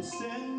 descending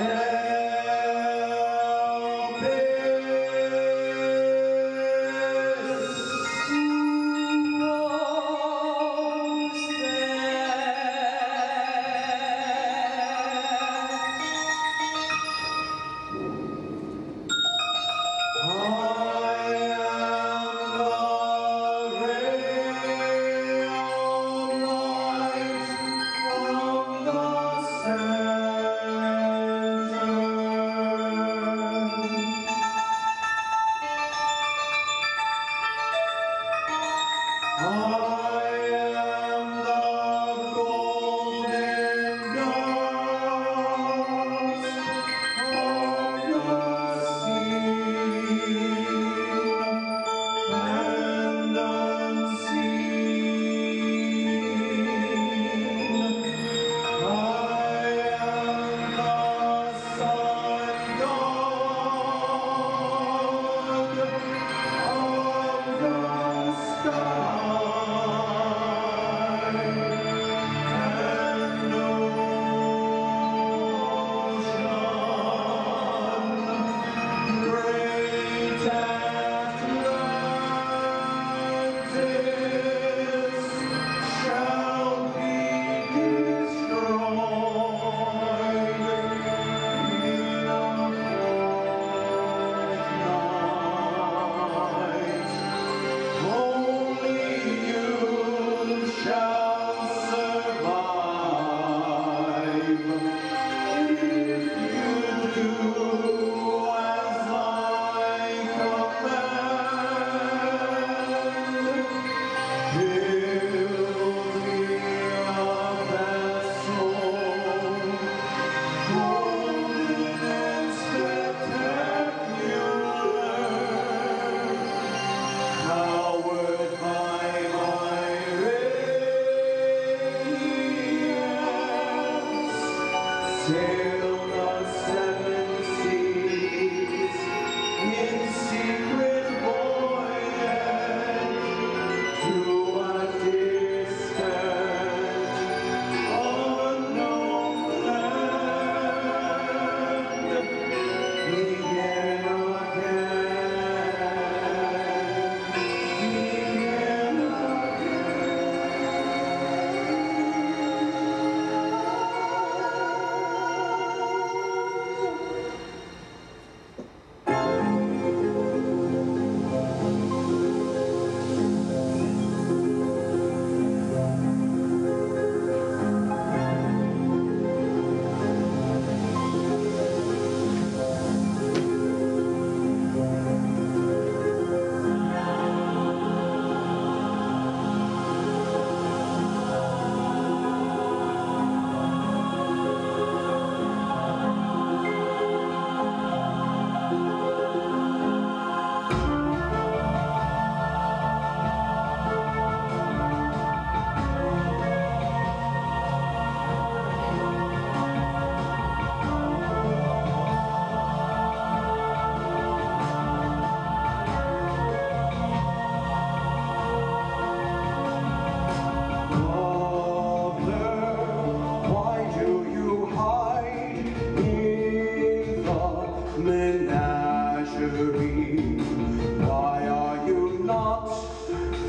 Yeah.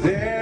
There